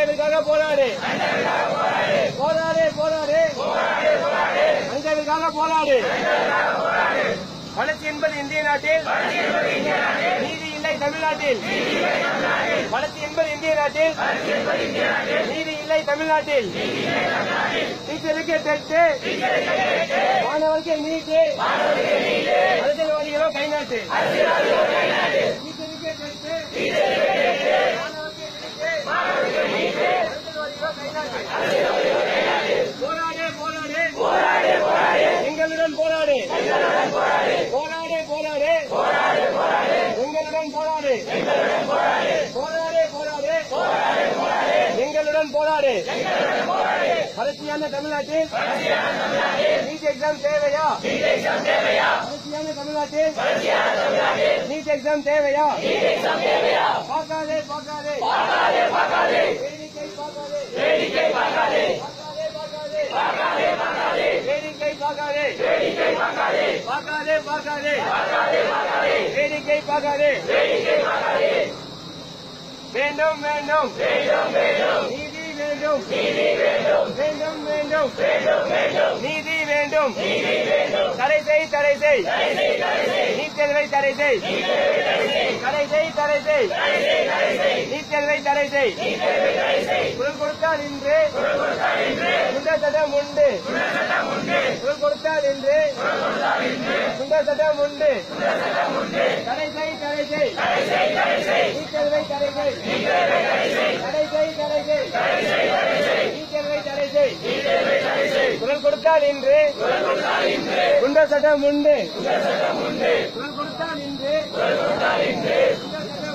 அங்கேவிற்காக போராடு. போராடு போராடு. அங்கேவிற்காக போராடு. வளர்ச்சி என்பது இந்திய நாட்டில். நீதி இல்லை தமிழ்நாட்டில். வளர்ச்சி என்பது இந்திய நாட்டில். நீதி இல்லை தமிழ்நாட்டில். டீச்சருக்கு டெட்டு மாணவருக்கு நீட்டு அரசியல்வாதிகளோ கைநாட்டு நாட்டு டீச்சருக்கு டெட்டு மாணவருக்கு நீட்டு அரசியல்வாதிகளோ கை நாட்டு போராடு போராடு. எங்களுடன் போராடு. போராடு போராடு. எங்களுடன் போராடு. போராடு போராடு. எங்களுடன் போராடு. வளர்ச்சியான தமிழ்நாட்டில் நீட் எக்ஸாம் தேவையா? வளர்ச்சியான தமிழ்நாட்டில் நீட் எக்ஸாம் தேவையா? பார்க்காதே பார்க்காதே பார்க்காதே பார்க்காதே வேடிக்கை பார்க்காதே வேடிக்கை பார்க்காதே பார்க்காதே பார்க்காதே வேடிக்கை பார்க்காதே வேண்டும் வேண்டும் நீதி வேண்டும் வேண்டும் வேண்டும் நீதி வேண்டும் தடை செய் தடை செய் நீட் தேர்வை தடை செய் தடை செய் தடை செய் நீட் தடை செய் குரல் கொடுத்தால் இன்று. குண்ட சட்டம் உண்டு. குரல் கொடுத்தால் இன்று. குண்ட சட்டம் உண்டு. தடை செய் தடை செய் நீட் தடை செய் தடை செய் தடை செய் நீட் தடை செய் குரல் கொடுத்தால் இன்று. குண்ட சட்டம் உண்டு. குரல் கொடுத்தால் இன்று. குண்ட சட்டம் உண்டு